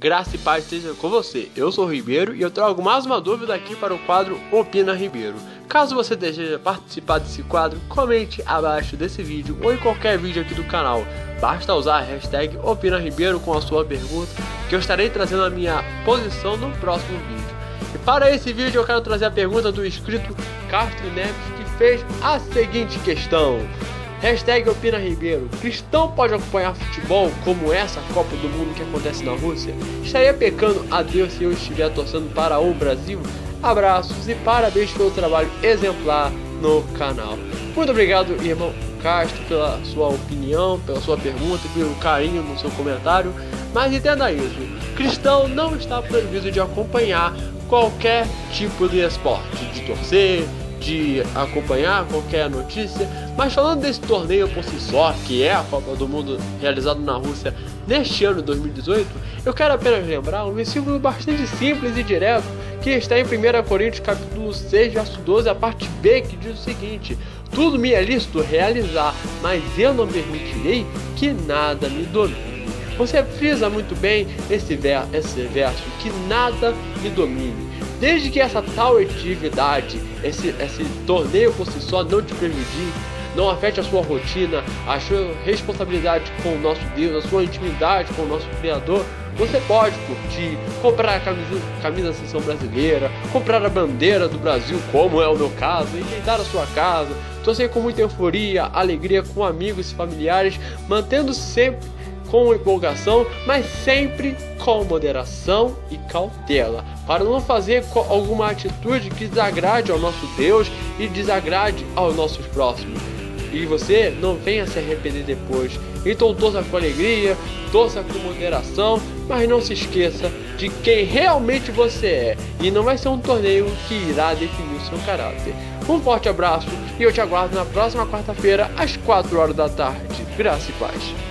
Graça e paz esteja com você. Eu sou o Ribeiro e eu trago mais uma dúvida aqui para o quadro Opina Ribeiro. Caso você deseja participar desse quadro, comente abaixo desse vídeo ou em qualquer vídeo aqui do canal. Basta usar a hashtag Opina Ribeiro com a sua pergunta, que eu estarei trazendo a minha posição no próximo vídeo. E para esse vídeo eu quero trazer a pergunta do inscrito Castro Neves, que fez a seguinte questão. Hashtag Opina Ribeiro. Cristão pode acompanhar futebol como essa Copa do Mundo que acontece na Rússia? Estaria pecando a Deus se eu estiver torcendo para o Brasil? Abraços e parabéns pelo trabalho exemplar no canal. Muito obrigado, irmão Castro, pela sua opinião, pela sua pergunta, pelo carinho no seu comentário. Mas entenda isso: cristão não está proibido de acompanhar qualquer tipo de esporte, de torcer, de acompanhar qualquer notícia, mas falando desse torneio por si só, que é a Copa do Mundo realizado na Rússia neste ano de 2018, eu quero apenas lembrar um versículo bastante simples e direto que está em 1 Coríntios capítulo 6, verso 12, a parte B, que diz o seguinte: Tudo me é lícito realizar, mas eu não permitirei que nada me domine. Você frisa muito bem esse, esse verso, que nada me domine. Desde que essa tal atividade, esse, esse torneio por si só não te prejudique, não afete a sua rotina, a sua responsabilidade com o nosso Deus, a sua intimidade com o nosso Criador, você pode curtir, comprar a camisa, camisa da seleção brasileira, comprar a bandeira do Brasil, como é o meu caso, enfeitar a sua casa, torcer com muita euforia, alegria com amigos e familiares, mantendo sempre com empolgação, mas sempre com moderação e cautela, para não fazer alguma atitude que desagrade ao nosso Deus e desagrade aos nossos próximos. E você não venha se arrepender depois. Então torça com alegria, torça com moderação, mas não se esqueça de quem realmente você é. E não vai ser um torneio que irá definir o seu caráter. Um forte abraço e eu te aguardo na próxima quarta-feira às 4 horas da tarde. Graça e paz.